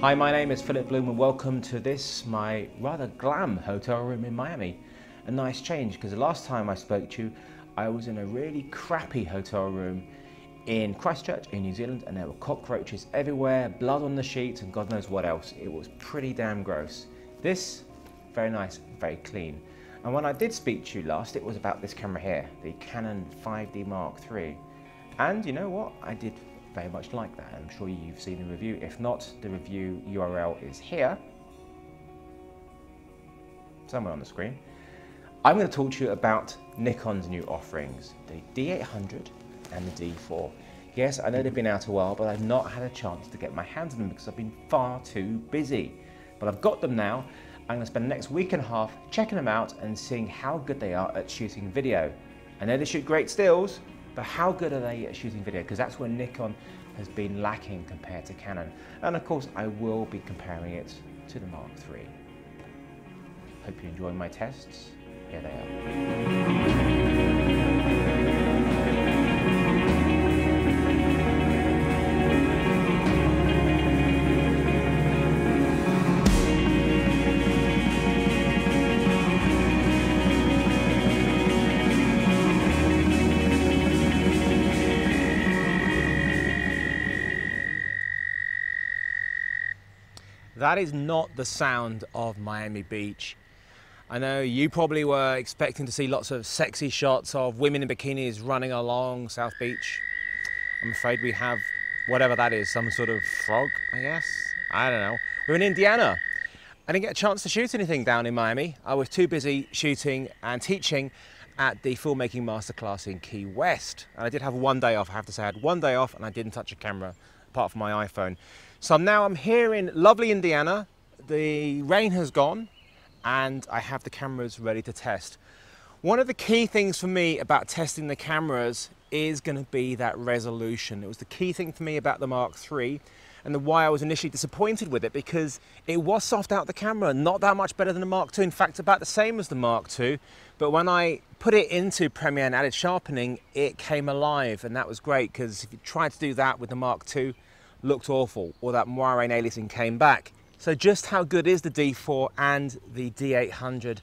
Hi, my name is Philip Bloom and welcome to this, my rather glam hotel room in Miami. A nice change because the last time I spoke to you, I was in a really crappy hotel room in Christchurch in New Zealand and there were cockroaches everywhere, blood on the sheets and God knows what else. It was pretty damn gross. This, very nice, very clean. And when I did speak to you last, it was about this camera here, the Canon 5D Mark III. And you know what? I did very much like that. I'm sure you've seen the review. If not, the review URL is here, somewhere on the screen. I'm going to talk to you about Nikon's new offerings, the D800 and the D4. Yes, I know they've been out a while, but I've not had a chance to get my hands on them because I've been far too busy. But I've got them now. I'm going to spend the next week and a half checking them out and seeing how good they are at shooting video. I know they shoot great stills, but how good are they at shooting video? Because that's where Nikon has been lacking compared to Canon. And of course, I will be comparing it to the Mark III. Hope you enjoy my tests. Here they are. That is not the sound of Miami Beach. I know you probably were expecting to see lots of sexy shots of women in bikinis running along South Beach. I'm afraid we have whatever that is, some sort of frog, I guess. I don't know. We're in Indiana. I didn't get a chance to shoot anything down in Miami. I was too busy shooting and teaching at the filmmaking masterclass in Key West. And I did have one day off, I have to say. I had one day off and I didn't touch a camera apart from my iPhone. So now I'm here in lovely Indiana. The rain has gone and I have the cameras ready to test. One of the key things for me about testing the cameras is going to be that resolution. It was the key thing for me about the Mark III and the why I was initially disappointed with it because it was soft out the camera, not that much better than the Mark II, in fact about the same as the Mark II, but when I put it into Premiere and added sharpening, it came alive and that was great because if you tried to do that with the Mark II, looked awful or that moire aliasing came back. So just how good is the D4 and the D800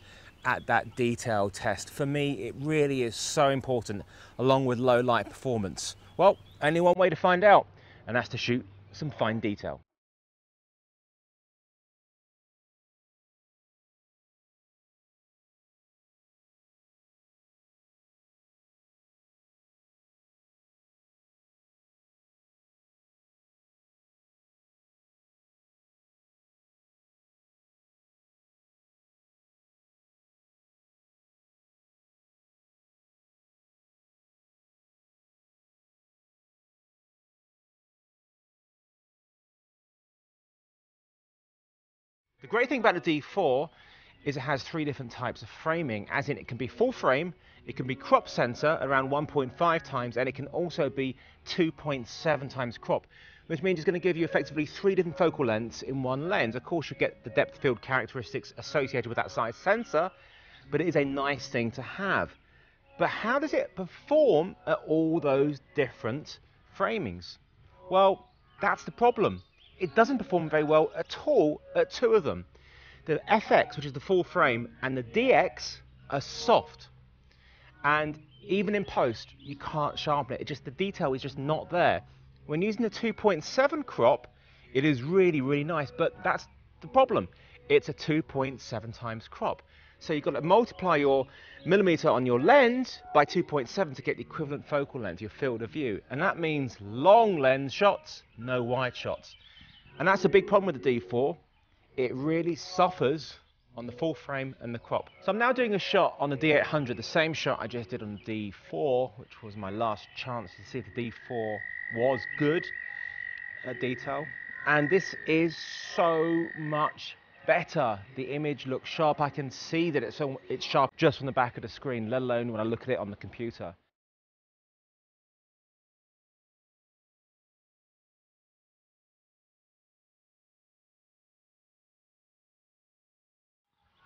at that detail test? For me, it really is so important along with low light performance. Well, only one way to find out, and that's to shoot some fine detail. The great thing about the D4 is it has three different types of framing, as in it can be full frame, it can be crop sensor around 1.5 times, and it can also be 2.7 times crop, which means it's going to give you effectively three different focal lengths in one lens. Of course, you get the depth field characteristics associated with that size sensor, but it is a nice thing to have. But how does it perform at all those different framings? Well, that's the problem it doesn't perform very well at all at two of them. The FX, which is the full frame, and the DX are soft. And even in post, you can't sharpen it. it just the detail is just not there. When using the 2.7 crop, it is really, really nice, but that's the problem. It's a 2.7 times crop. So you've got to multiply your millimeter on your lens by 2.7 to get the equivalent focal length, your field of view. And that means long lens shots, no wide shots. And that's a big problem with the D4. It really suffers on the full frame and the crop. So I'm now doing a shot on the D800, the same shot I just did on the D4, which was my last chance to see if the D4 was good at detail. And this is so much better. The image looks sharp. I can see that it's, so, it's sharp just from the back of the screen, let alone when I look at it on the computer.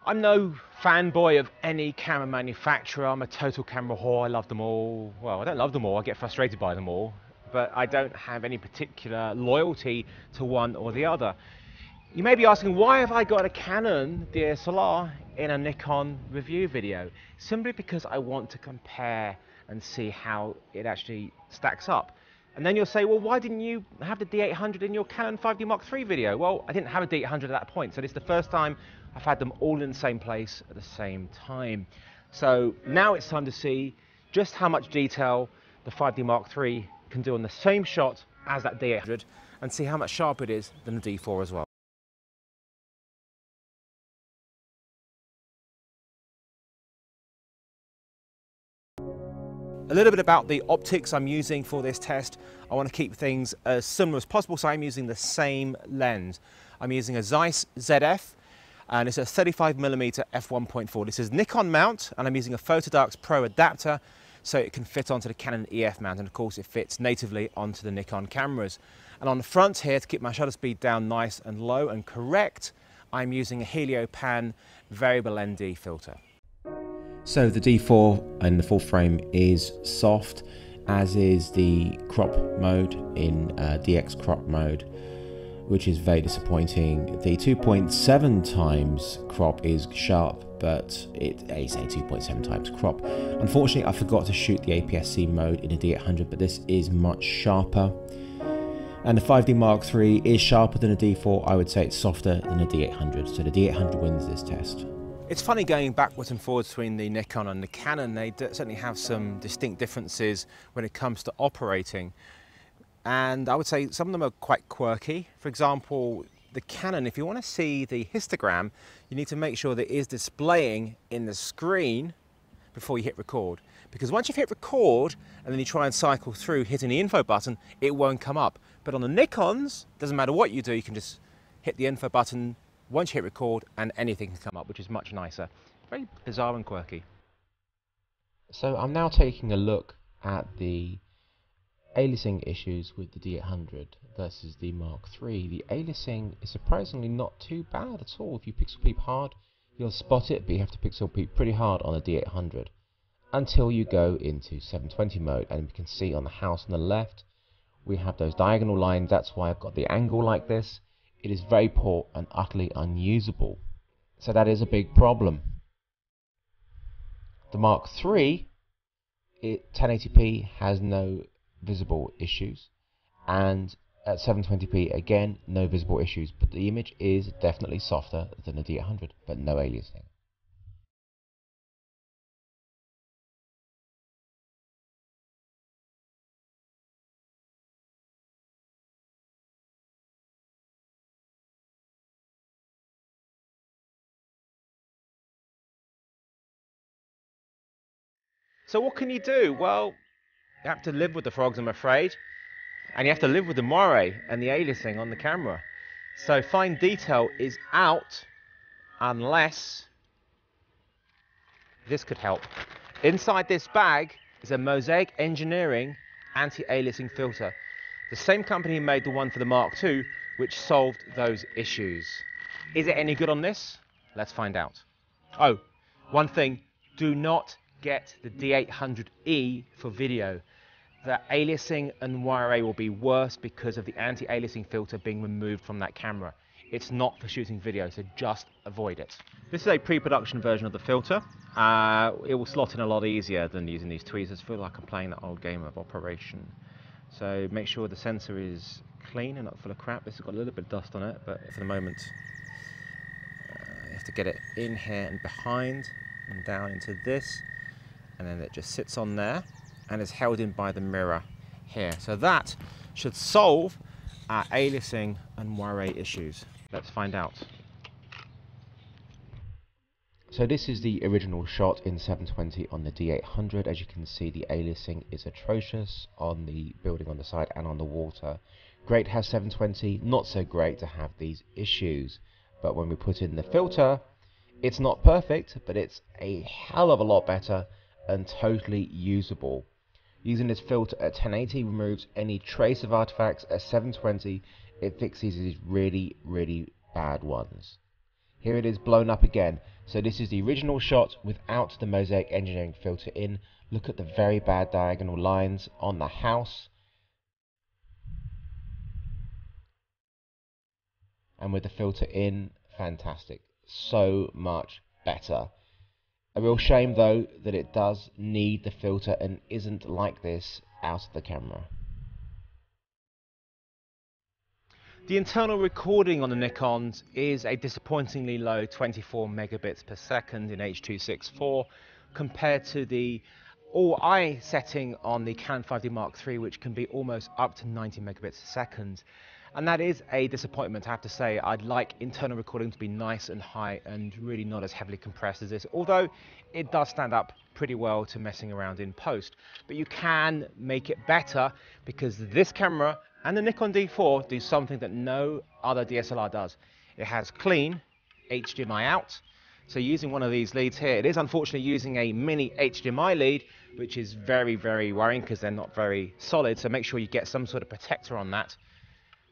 I'm no fanboy of any camera manufacturer. I'm a total camera whore. I love them all. Well, I don't love them all. I get frustrated by them all. But I don't have any particular loyalty to one or the other. You may be asking, why have I got a Canon DSLR in a Nikon review video? Simply because I want to compare and see how it actually stacks up. And then you'll say, well, why didn't you have the D800 in your Canon 5D Mark III video? Well, I didn't have a D800 at that point, so this is the first time I've had them all in the same place at the same time. So now it's time to see just how much detail the 5D Mark III can do on the same shot as that D800 and see how much sharper it is than the D4 as well. A little bit about the optics I'm using for this test. I want to keep things as similar as possible, so I'm using the same lens. I'm using a Zeiss ZF, and it's a 35mm f1.4. This is Nikon mount, and I'm using a Fotodiox Pro adapter, so it can fit onto the Canon EF mount, and of course it fits natively onto the Nikon cameras. And on the front here, to keep my shutter speed down nice and low and correct, I'm using a Heliopan variable ND filter. So the D4 in the full frame is soft, as is the crop mode in uh, DX crop mode, which is very disappointing. The 2.7 times crop is sharp, but it is a 2.7 times crop. Unfortunately, I forgot to shoot the APS-C mode in a D800, but this is much sharper. And the 5D Mark III is sharper than a D4. I would say it's softer than a D800. So the D800 wins this test. It's funny going backwards and forwards between the Nikon and the Canon. They certainly have some distinct differences when it comes to operating. And I would say some of them are quite quirky. For example, the Canon, if you want to see the histogram, you need to make sure that it is displaying in the screen before you hit record. Because once you've hit record and then you try and cycle through hitting the info button, it won't come up. But on the Nikons, doesn't matter what you do, you can just hit the info button, once you hit record and anything can come up, which is much nicer. Very bizarre and quirky. So I'm now taking a look at the aliasing issues with the D800 versus the Mark III. The aliasing is surprisingly not too bad at all. If you pixel peep hard, you'll spot it, but you have to pixel peep pretty hard on the D800 until you go into 720 mode and you can see on the house on the left we have those diagonal lines that's why I've got the angle like this it is very poor and utterly unusable. So that is a big problem. The Mark III, it, 1080p has no visible issues, and at 720p again, no visible issues, but the image is definitely softer than a D800, but no aliasing. So what can you do? Well, you have to live with the frogs, I'm afraid. And you have to live with the moire and the aliasing on the camera. So fine detail is out unless this could help. Inside this bag is a Mosaic Engineering anti-aliasing filter. The same company made the one for the Mark II, which solved those issues. Is it any good on this? Let's find out. Oh, one thing, do not get the D800E for video. The aliasing and moire will be worse because of the anti-aliasing filter being removed from that camera. It's not for shooting video, so just avoid it. This is a pre-production version of the filter. Uh, it will slot in a lot easier than using these tweezers. I feel like I'm playing that old game of Operation. So make sure the sensor is clean and not full of crap. This has got a little bit of dust on it, but for the moment, uh, you have to get it in here and behind and down into this and then it just sits on there and is held in by the mirror here. So that should solve our aliasing and moire issues. Let's find out. So this is the original shot in 720 on the D800. As you can see, the aliasing is atrocious on the building on the side and on the water. Great has 720, not so great to have these issues. But when we put in the filter, it's not perfect, but it's a hell of a lot better and totally usable. Using this filter at 1080 removes any trace of artifacts. At 720 it fixes these really, really bad ones. Here it is blown up again. So this is the original shot without the Mosaic Engineering filter in. Look at the very bad diagonal lines on the house. and with the filter in, fantastic. So much better. A real shame though that it does need the filter and isn't like this out of the camera. The internal recording on the Nikons is a disappointingly low 24 megabits per second in H.264 compared to the all-I setting on the Canon 5D Mark III which can be almost up to 90 megabits a second. And that is a disappointment, I have to say. I'd like internal recording to be nice and high and really not as heavily compressed as this, although it does stand up pretty well to messing around in post. But you can make it better because this camera and the Nikon D4 do something that no other DSLR does. It has clean HDMI out. So using one of these leads here, it is unfortunately using a mini HDMI lead, which is very, very worrying because they're not very solid. So make sure you get some sort of protector on that.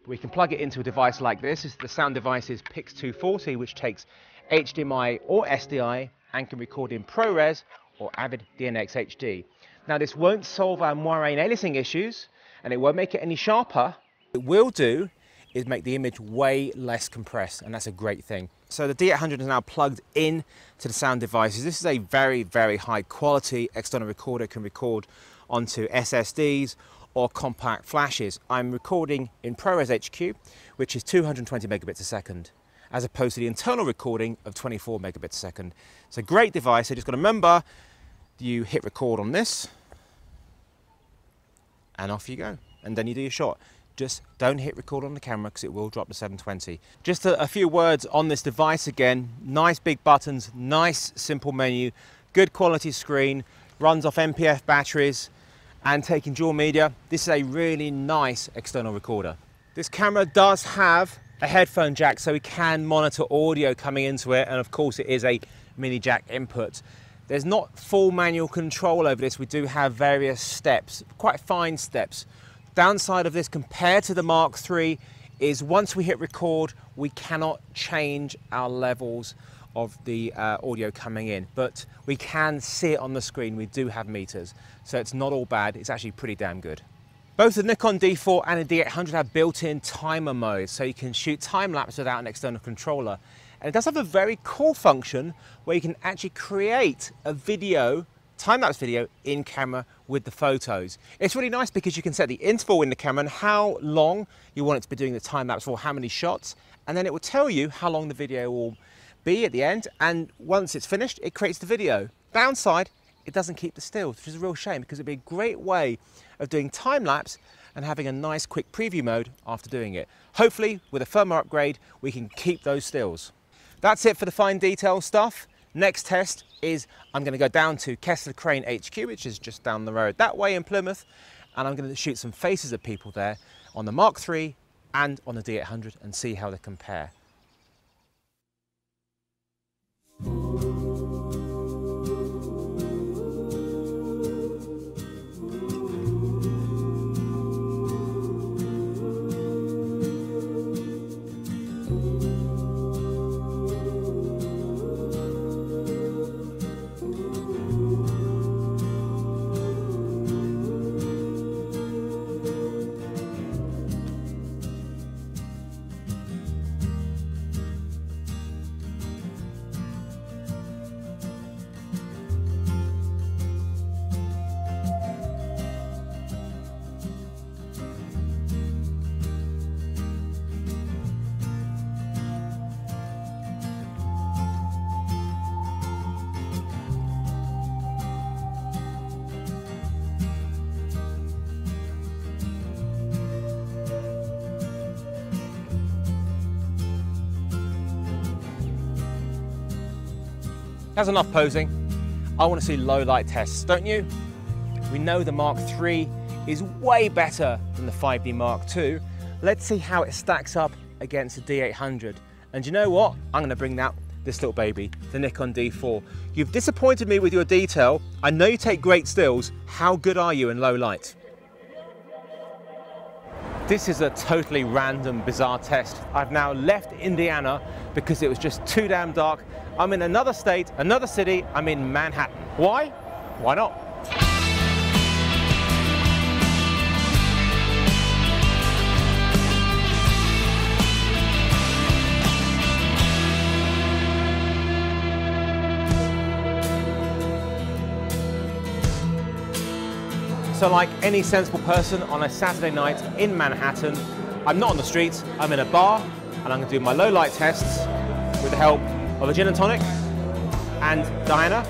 We can plug it into a device like this. this is the Sound Devices Pix 240, which takes HDMI or SDI and can record in ProRes or Avid DNX HD. Now this won't solve our moire and aliasing issues, and it won't make it any sharper. What It will do is make the image way less compressed, and that's a great thing. So the D800 is now plugged in to the Sound Devices. This is a very, very high quality external recorder. It can record onto SSDs or compact flashes. I'm recording in ProRes HQ, which is 220 megabits a second, as opposed to the internal recording of 24 megabits a second. It's a great device. I just got to remember, you hit record on this, and off you go. And then you do your shot. Just don't hit record on the camera because it will drop to 720. Just a, a, few words on this device again. Nice big buttons, nice simple menu, good quality screen, runs off NP-F batteries and taking dual media. This is a really nice external recorder. This camera does have a headphone jack so we can monitor audio coming into it and of course it is a mini jack input. There's not full manual control over this. We do have various steps, quite fine steps. Downside of this compared to the Mark III is once we hit record, we cannot change our levels of the uh, audio coming in, but we can see it on the screen. We do have meters, so it's not all bad. It's actually pretty damn good. Both the Nikon D4 and the D800 have built-in timer mode, so you can shoot time lapse without an external controller. And it does have a very cool function where you can actually create a video, time-lapse video in camera with the photos. It's really nice because you can set the interval in the camera and how long you want it to be doing the time-lapse for, how many shots, and then it will tell you how long the video will be at the end. And once it's finished, it creates the video. Downside, it doesn't keep the stills, which is a real shame because it'd be a great way of doing time-lapse and having a nice quick preview mode after doing it. Hopefully, with a firmware upgrade, we can keep those stills. That's it for the fine detail stuff. Next test is I'm going to go down to Kessler Crane HQ, which is just down the road that way in Plymouth, and I'm going to shoot some faces of people there on the Mark III and on the D800 and see how they compare. Ooh. That's enough posing. I want to see low light tests, don't you? We know the Mark III is way better than the 5D Mark II. Let's see how it stacks up against the D800. And you know what? I'm going to bring out this little baby, the Nikon D4. You've disappointed me with your detail. I know you take great stills. How good are you in low light? This is a totally random, bizarre test. I've now left Indiana because it was just too damn dark. I'm in another state, another city, I'm in Manhattan. Why? Why not? So like any sensible person on a Saturday night in Manhattan, I'm not on the streets, I'm in a bar, and I'm gonna do my low light tests with the help of a gin and tonic and Diana.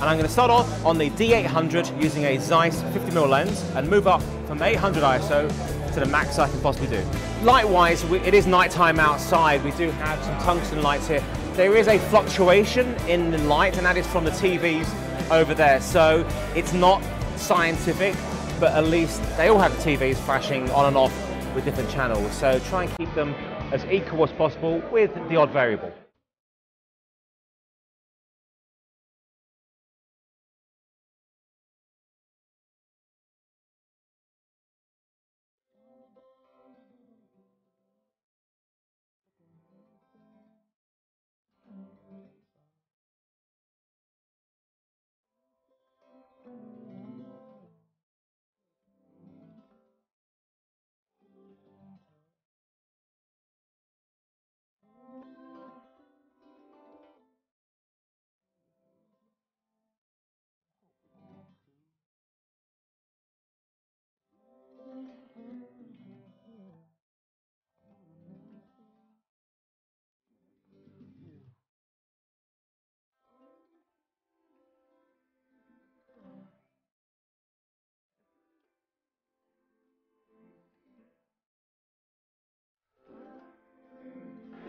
And I'm gonna start off on the D800 using a Zeiss 50mm lens and move up from 800 ISO to the max I can possibly do. Light-wise, it is nighttime outside. We do have some tungsten lights here. There is a fluctuation in the light, and that is from the TVs over there. So it's not scientific, but at least they all have TVs flashing on and off with different channels. So try and keep them as equal as possible with the odd variable.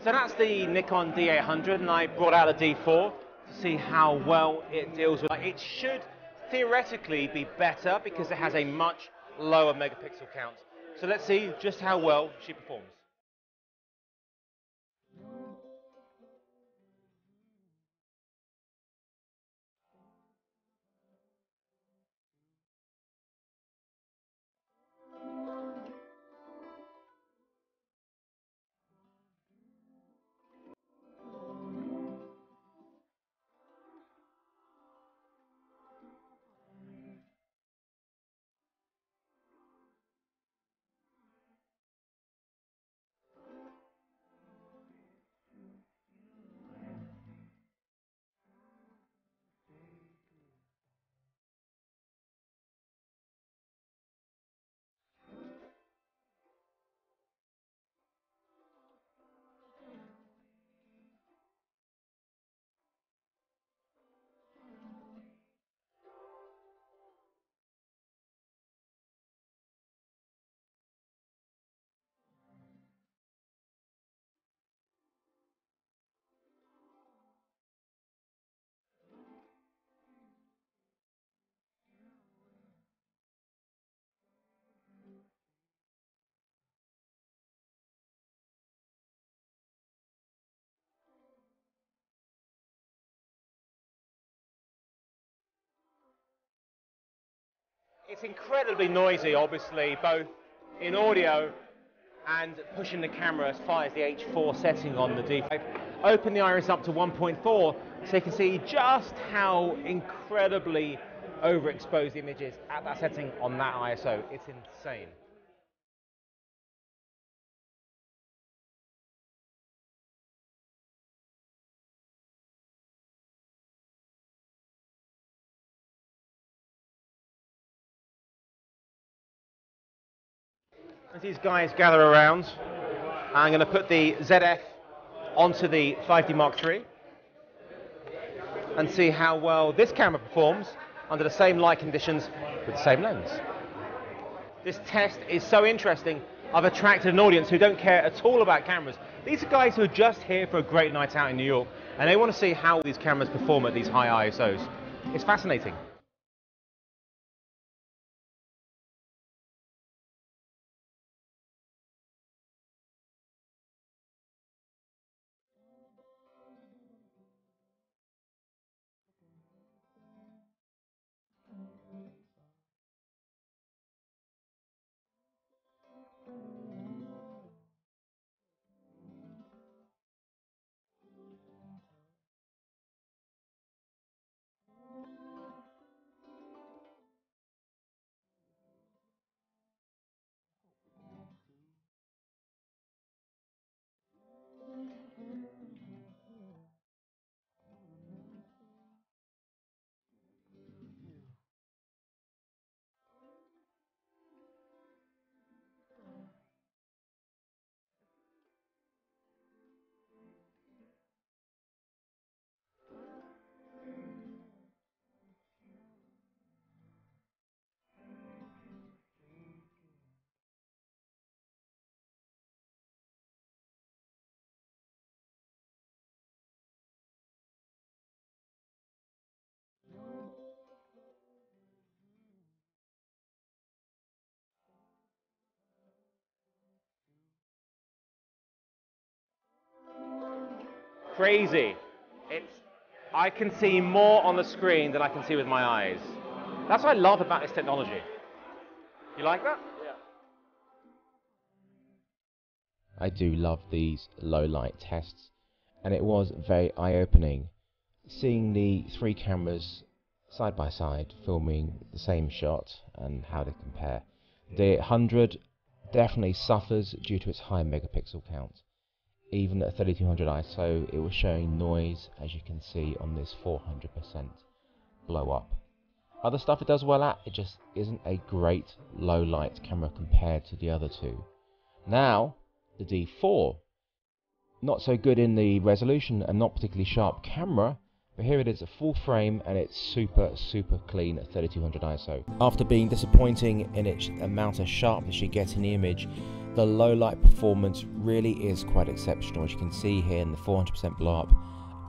So that's the Nikon D800 and I brought out a D4 to see how well it deals with it. should theoretically be better because it has a much lower megapixel count. So let's see just how well she performs. It's incredibly noisy, obviously, both in audio and pushing the camera as far as the H4 setting on the D5. Open the iris up to 1.4 so you can see just how incredibly overexposed the image is at that setting on that ISO. It's insane. As these guys gather around, I'm going to put the ZF onto the 5D Mark III and see how well this camera performs under the same light conditions with the same lens. This test is so interesting, I've attracted an audience who don't care at all about cameras. These are guys who are just here for a great night out in New York, and they want to see how these cameras perform at these high ISOs. It's fascinating. Crazy. It's, I can see more on the screen than I can see with my eyes. That's what I love about this technology. You like that? Yeah. I do love these low light tests, and it was very eye opening seeing the three cameras side by side filming the same shot and how they compare. The 800 definitely suffers due to its high megapixel count. Even at 3200 ISO, it was showing noise, as you can see on this 400% blow up. Other stuff it does well at, it just isn't a great low light camera compared to the other two. Now, the D4, not so good in the resolution and not particularly sharp camera, but here it is a full frame and it's super super clean at 3200 ISO. After being disappointing in its amount of sharpness you get in the image, the low light performance really is quite exceptional as you can see here in the 400% blow up,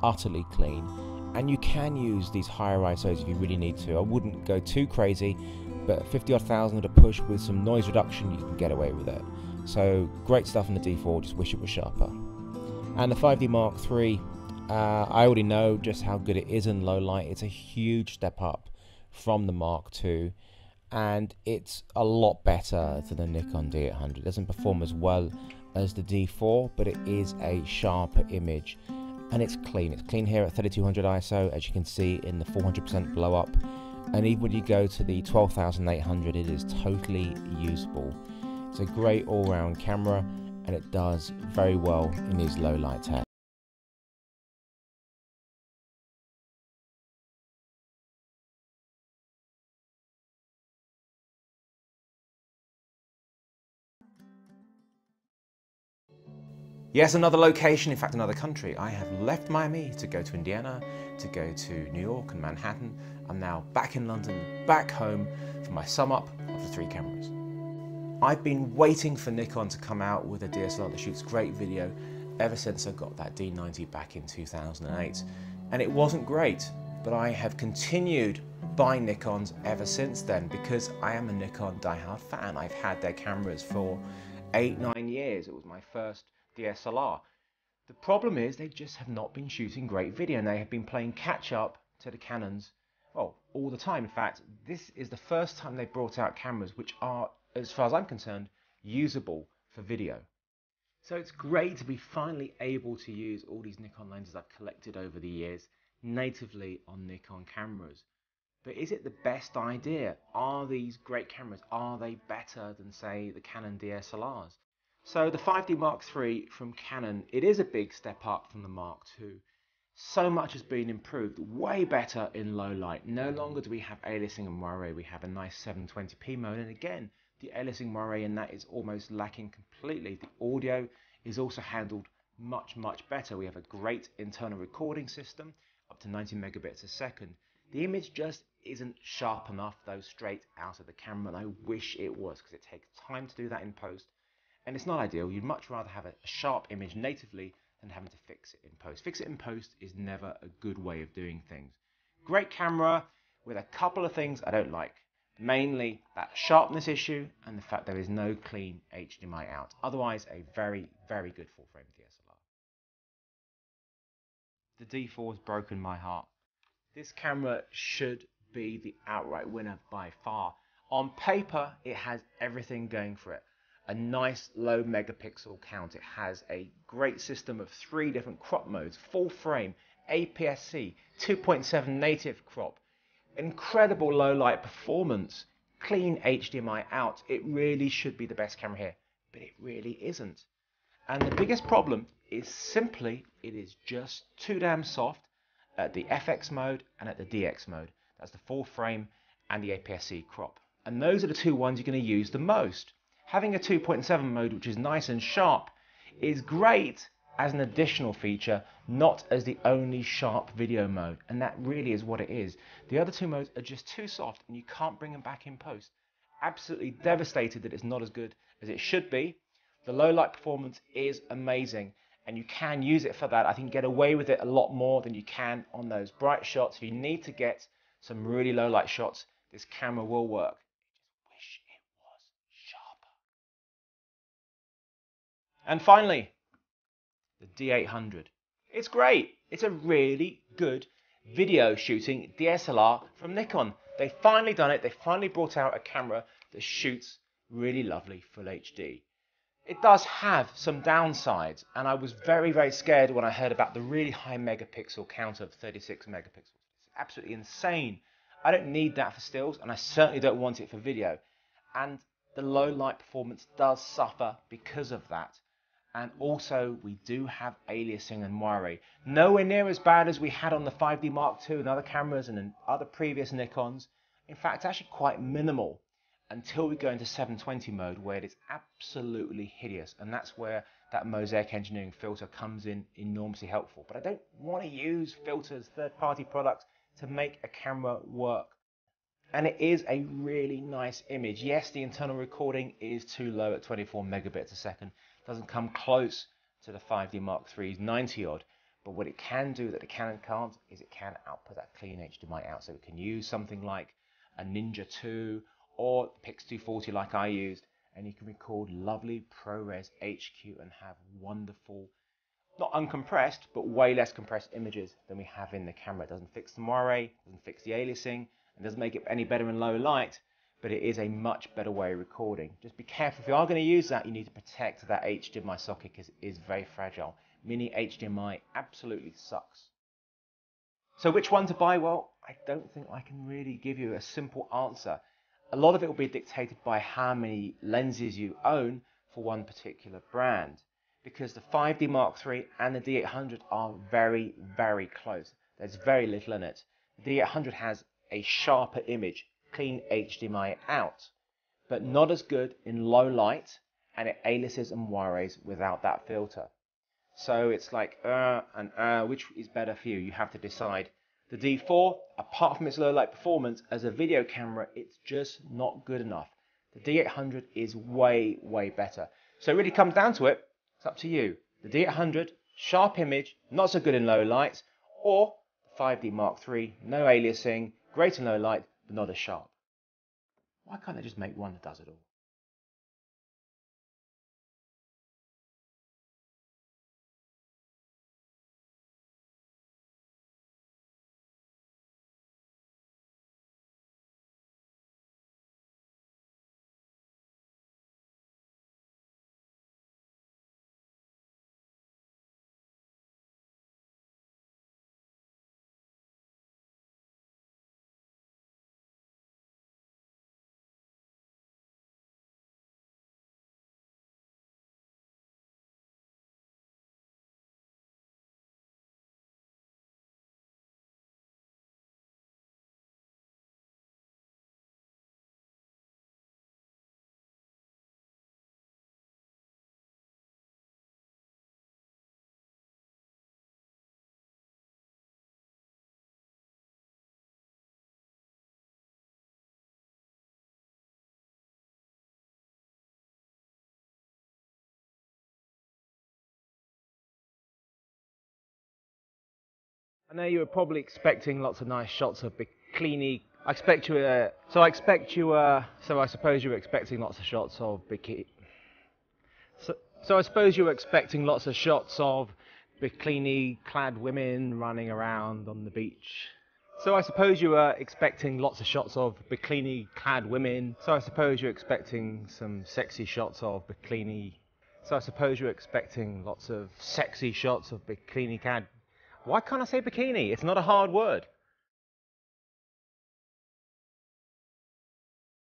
utterly clean. And you can use these higher ISOs if you really need to. I wouldn't go too crazy, but 50 odd thousand at a push with some noise reduction you can get away with it. So great stuff in the D4, just wish it was sharper. And the 5D Mark III uh, I already know just how good it is in low light. It's a huge step up from the Mark II, and it's a lot better than the Nikon D800. It doesn't perform as well as the D4, but it is a sharper image, and it's clean. It's clean here at 3200 ISO, as you can see in the 400% blow up, and even when you go to the 12800, it is totally usable. It's a great all-round camera, and it does very well in these low light tests. Yes, another location, in fact, another country. I have left Miami to go to Indiana, to go to New York and Manhattan. I'm now back in London, back home for my sum up of the three cameras. I've been waiting for Nikon to come out with a DSLR that shoots great video ever since I got that D90 back in 2008. And it wasn't great, but I have continued buying Nikons ever since then because I am a Nikon diehard fan. I've had their cameras for eight, nine years. It was my first DSLR. The problem is they just have not been shooting great video and they have been playing catch up to the Canons, well, all the time. In fact, this is the first time they brought out cameras which are, as far as I'm concerned, usable for video. So it's great to be finally able to use all these Nikon lenses I've collected over the years natively on Nikon cameras. But is it the best idea? Are these great cameras, are they better than say the Canon DSLRs? So the 5D Mark III from Canon, it is a big step up from the Mark II. So much has been improved, way better in low light. No longer do we have aliasing and moire, we have a nice 720p mode. And again, the aliasing moire in that is almost lacking completely. The audio is also handled much, much better. We have a great internal recording system, up to 90 megabits a second. The image just isn't sharp enough though straight out of the camera and I wish it was because it takes time to do that in post and it's not ideal. You'd much rather have a sharp image natively than having to fix it in post. Fix it in post is never a good way of doing things. Great camera with a couple of things I don't like. Mainly that sharpness issue and the fact there is no clean HDMI out. Otherwise, a very, very good full frame DSLR. The D4 has broken my heart. This camera should be the outright winner by far. On paper, it has everything going for it a nice low megapixel count. It has a great system of three different crop modes, full frame, APS-C, 2.7 native crop, incredible low light performance, clean HDMI out. It really should be the best camera here, but it really isn't. And the biggest problem is simply it is just too damn soft at the FX mode and at the DX mode. That's the full frame and the APS-C crop. And those are the two ones you're going to use the most having a 2.7 mode which is nice and sharp is great as an additional feature, not as the only sharp video mode. And that really is what it is. The other two modes are just too soft and you can't bring them back in post. Absolutely devastated that it's not as good as it should be. The low light performance is amazing and you can use it for that. I think get away with it a lot more than you can on those bright shots. If you need to get some really low light shots, this camera will work. And finally, the D800. It's great. It's a really good video shooting DSLR from Nikon. They've finally done it. They finally brought out a camera that shoots really lovely full HD. It does have some downsides, and I was very, very scared when I heard about the really high megapixel count of 36 megapixels. It's absolutely insane. I don't need that for stills, and I certainly don't want it for video. And the low light performance does suffer because of that. And also, we do have aliasing and moire. Nowhere near as bad as we had on the 5D Mark II and other cameras and other previous Nikons. In fact, actually quite minimal until we go into 720 mode where it is absolutely hideous. And that's where that Mosaic Engineering filter comes in enormously helpful. But I don't want to use filters, third-party products, to make a camera work. And it is a really nice image. Yes, the internal recording is too low at 24 megabits a second. Doesn't come close to the 5D Mark III's 90 odd. But what it can do that the Canon can't is it can output that clean HDMI out. So it can use something like a Ninja 2 or Pix 240 like I used, and you can record lovely ProRes HQ and have wonderful, not uncompressed, but way less compressed images than we have in the camera. It doesn't fix the moire, doesn't fix the aliasing, and doesn't make it any better in low light, but it is a much better way of recording. Just be careful, if you are going to use that, you need to protect that HDMI socket because it is very fragile. Mini HDMI absolutely sucks. So which one to buy? Well, I don't think I can really give you a simple answer a lot of it will be dictated by how many lenses you own for one particular brand. Because the 5D Mark III and the D800 are very, very close. There's very little in it. The D800 has a sharper image, clean HDMI out, but not as good in low light, and it aliases and moires without that filter. So it's like, uh, and uh, which is better for you? You have to decide the D4, apart from its low light performance, as a video camera, it's just not good enough. The D800 is way, way better. So it really comes down to it, it's up to you. The D800, sharp image, not so good in low light, or the 5D Mark III, no aliasing, great in low light, but not as sharp. Why can't they just make one that does it all? I know you were probably expecting lots of nice shots of bikini. I expect you. Uh, so I expect you. Uh, so I suppose you were expecting lots of shots of bikini. So, so I suppose you were expecting lots of shots of bikini-clad women running around on the beach. So I suppose you were expecting lots of shots of bikini-clad women. So I suppose you're expecting some sexy shots of bikini. So I suppose you're expecting lots of sexy shots of bikini-clad why can't I say bikini? It's not a hard word.